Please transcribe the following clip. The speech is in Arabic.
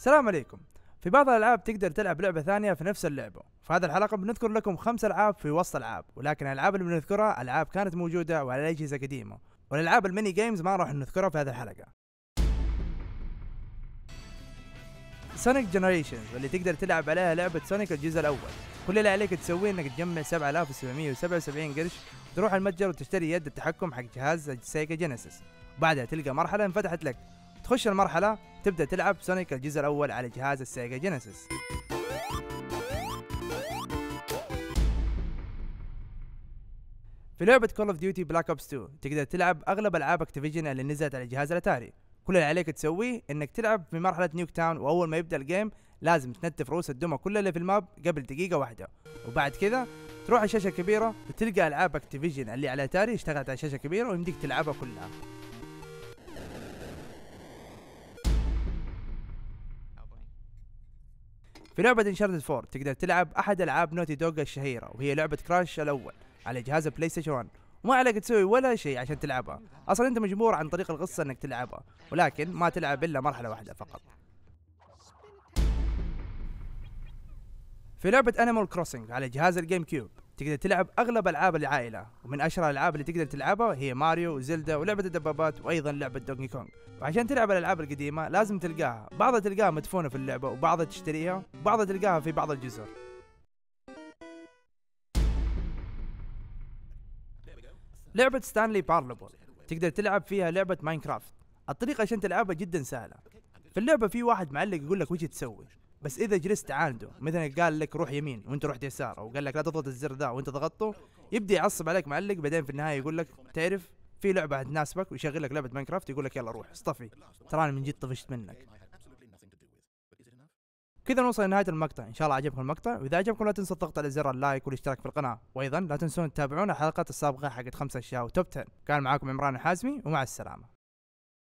السلام عليكم. في بعض الألعاب تقدر تلعب لعبة ثانية في نفس اللعبة في هذه الحلقة بنذكر لكم خمس ألعاب في وسط العاب ولكن الألعاب اللي بنذكرها ألعاب كانت موجودة وعلى اجهزه قديمة والألعاب ال mini games ما راح نذكرها في هذه الحلقة. Sonic Generations واللي تقدر تلعب عليها لعبة Sonic الجزء الأول. كل اللي عليك تسويه إنك تجمع 7777 قرش تروح المتجر وتشتري يد التحكم حق جهاز ال Sega Genesis بعدها تلقى مرحلة انفتحت لك. تخش المرحلة تبدأ تلعب Sonic الجزء الأول على جهاز ال Sega Genesis في لعبة Call of Duty Black Ops 2 تقدر تلعب أغلب ألعاب Activision اللي نزلت على جهاز الأتاري. كل اللي عليك تسويه إنك تلعب في مرحلة Nuketown وأول ما يبدأ ال game لازم تنتف رؤوس الدمى كلها اللي في ال map قبل دقيقة واحدة. وبعد كذا تروح على شاشة كبيرة وتلقى ألعاب Activision اللي على اتاري اشتغلت على شاشة كبيرة ويمديك تلعبها كلها. في لعبة Uncharted 4 تقدر تلعب أحد ألعاب Naughty Dog الشهيرة وهي لعبة Crash الأول على جهاز PlayStation 1 وما عليك تسوي ولا شيء عشان تلعبها. أصلا أنت مجبور عن طريق القصة إنك تلعبها ولكن ما تلعب إلا مرحلة واحدة فقط. في لعبة Animal Crossing على جهاز ال GameCube تقدر تلعب أغلب ألعاب العائلة ومن أشهر الألعاب اللي تقدر تلعبها هي Mario و Zelda ولعبة الدبابات وأيضا لعبة Donkey Kong وعشان تلعب الألعاب القديمة لازم تلقاها. بعضها تلقاها مدفونة في اللعبة وبعضها تشتريها وبعضها تلقاها في بعض الجزر. لعبة Stanley Parable تقدر تلعب فيها لعبة Minecraft الطريقة عشان تلعبها جدا سهلة. في اللعبة في واحد معلق يقول لك وش تسوي. بس إذا جلست عنده مثلا قال لك روح يمين وأنت رحت يسار أو قال لك لا تضغط الزر ذا وأنت ضغطته يبدأ يعصب عليك معلق بعدين في النهاية يقول لك تعرف في لعبة تناسبك ويشغل لك لعبة Minecraft يقول لك يلا روح اصطفل. تراني من جد طفشت منك. كذا نوصل لنهاية المقطع. إن شاء الله عجبكم المقطع. وإذا عجبكم لا تنسوا الضغط على زر ال like والاشتراك في القناة. وأيضا لا تنسون تتابعونا الحلقات السابقة حقت خمسة أشياء و top 10 كان معاكم عمران الحازمي ومع السلامة.